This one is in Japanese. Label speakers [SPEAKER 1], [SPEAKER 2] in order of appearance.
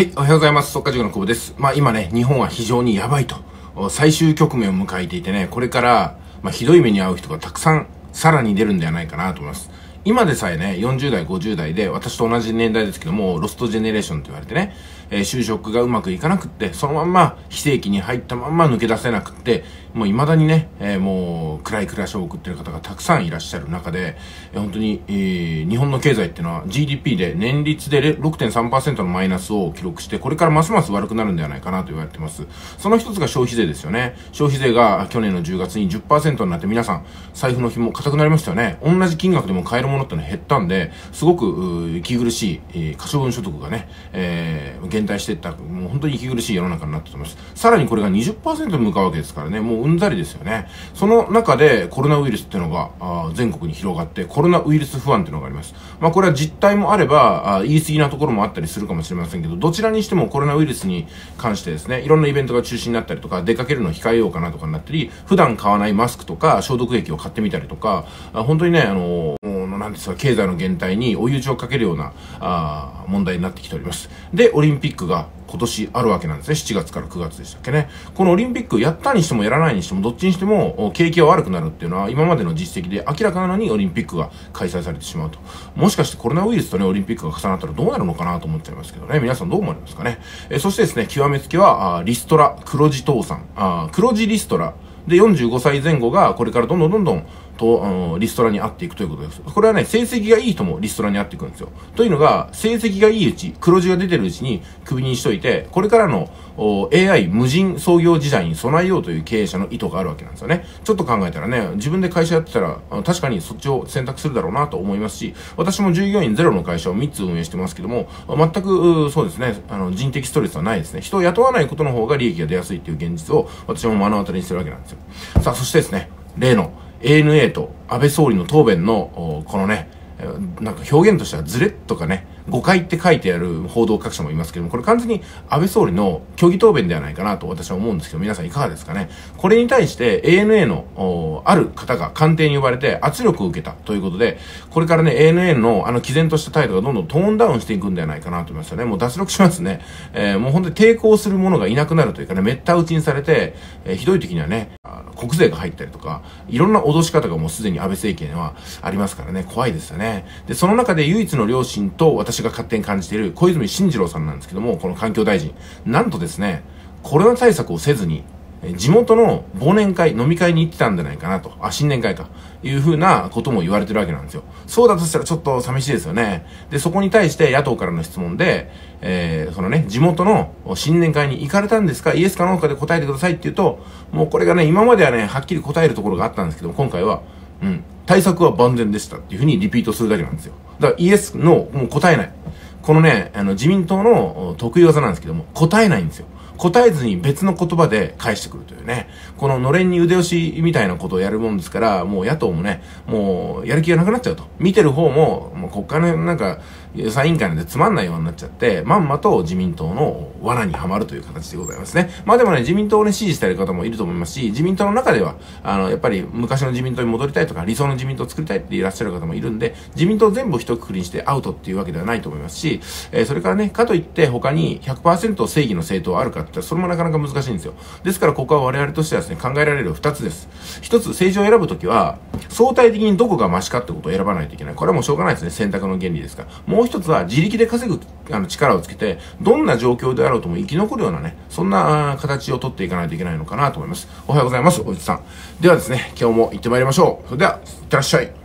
[SPEAKER 1] はい、おはようございます。速稼塾の久保です。まあ今ね、日本は非常にやばいと、最終局面を迎えていてね、これから、まあひどい目に遭う人がたくさん、さらに出るんではないかなと思います。今でさえね、40代、50代で、私と同じ年代ですけども、ロストジェネレーションと言われてね、え、就職がうまくいかなくって、そのまんま非正規に入ったまんま抜け出せなくって、もう未だにね、え、もう暗い暮らしを送ってる方がたくさんいらっしゃる中で、え、本当に、え、日本の経済っていうのは GDP で年率で6.3%のマイナスを記録して、これからますます悪くなるんではないかなと言われてます。その一つが消費税ですよね。消費税が去年の10月に10%になって皆さん、財布の紐硬くなりましたよね。同じ金額でも買えるものってのは減ったんで、すごく、息苦しい、えー、可処分所得がね、えー、減退していった、もう本当に息苦しい世の中になってます。さらにこれが20%向かうわけですからね、もううんざりですよね。その中でコロナウイルスっていうのがあ全国に広がって、コロナウイルス不安っていうのがあります。まあこれは実態もあればあ、言い過ぎなところもあったりするかもしれませんけど、どちらにしてもコロナウイルスに関してですね、いろんなイベントが中止になったりとか、出かけるのを控えようかなとかになったり、普段買わないマスクとか消毒液を買ってみたりとか、あ本当にね、あのー、なんですか、経済の減退に追い打ちをかけるような、あ問題になってきております。で、オリンピックが今年あるわけなんですね。7月から9月でしたっけね。このオリンピックやったにしてもやらないにしても、どっちにしても景気が悪くなるっていうのは今までの実績で明らかなのにオリンピックが開催されてしまうと。もしかしてコロナウイルスとね、オリンピックが重なったらどうなるのかなと思っちゃいますけどね。皆さんどう思われますかね。えそしてですね、極めつけは、あリストラ、黒字倒産、あ黒字リストラ、で、45歳前後がこれからどんどんどんどんと、あの、リストラに合っていくということです。これはね、成績がいい人もリストラに合っていくんですよ。というのが、成績がいいうち、黒字が出てるうちにクビにしといて、これからの AI 無人創業時代に備えようという経営者の意図があるわけなんですよね。ちょっと考えたらね、自分で会社やってたら、確かにそっちを選択するだろうなと思いますし、私も従業員ゼロの会社を3つ運営してますけども、全くそうですね、あの、人的ストレスはないですね。人を雇わないことの方が利益が出やすいっていう現実を私も目の当たりにしてるわけなんですよ。さあ、そしてですね、例の ANA と安倍総理の答弁の、このね、なんか表現としてはズレとかね、誤解って書いてある報道各社もいますけども、これ完全に安倍総理の虚偽答弁ではないかなと私は思うんですけど、皆さんいかがですかね？これに対して ANA のある方が官邸に呼ばれて圧力を受けたということで、これからね、ANA のあの毅然とした態度がどんどんトーンダウンしていくんではないかなと思いますよね。もう脱力しますね。えー、もう本当に抵抗する者がいなくなるというかね、めった打ちにされて、えー、ひどい時にはね、国税が入ったりとか、いろんな脅し方がもうすでに安倍政権はありますからね、怖いですよね。で、その中で唯一の両親と私が勝手に感じている小泉進次郎さんなんですけども、この環境大臣。なんとですね、コロナ対策をせずに、地元の忘年会、飲み会に行ってたんじゃないかなと。あ、新年会か。いうふうなことも言われてるわけなんですよ。そうだとしたらちょっと寂しいですよね。で、そこに対して野党からの質問で、えー、そのね、地元の新年会に行かれたんですか？イエスかノーかで答えてくださいって言うと、もうこれがね、今まではね、はっきり答えるところがあったんですけど、今回は、うん、対策は万全でしたっていうふうにリピートするだけなんですよ。だからイエス、ノー、もう答えない。このね、あの、自民党の得意技なんですけども、答えないんですよ。答えずに別の言葉で返してくるというね、こののれんに腕押しみたいなことをやるもんですから、もう野党もね、もうやる気がなくなっちゃうと。見てる方も、もう国会のなんか、予算委員会なんでつまんないようになっちゃって、まんまと自民党の罠にはまるという形でございますね。まあでもね、自民党をね、支持している方もいると思いますし、自民党の中では、あの、やっぱり昔の自民党に戻りたいとか、理想の自民党を作りたいっていらっしゃる方もいるんで、自民党全部一括りにしてアウトっていうわけではないと思いますし、えー、それからね、かといって他に100%正義の政党あるかって言ったら、それもなかなか難しいんですよ。ですからここは我々としてはですね、考えられる二つです。一つ、政治を選ぶときは、相対的にどこがマシかってことを選ばないといけない。これはもうしょうがないですね、選択の原理ですから。もう一つは、自力で稼ぐあの力をつけて、どんな状況であろうとも生き残るようなね、そんな形をとっていかないといけないのかなと思います。おはようございます、おじさん。ではですね、今日も行ってまいりましょう。それでは、いってらっしゃい。